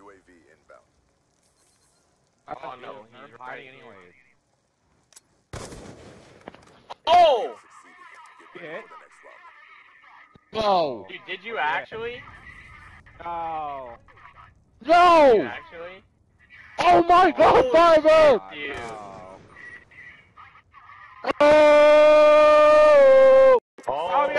UAV inbound. Oh no, he's hiding anyway. Oh! Hit. No! Dude, did you actually? No! Did you actually? Oh my god, Oh, Dude. Oh! Oh, we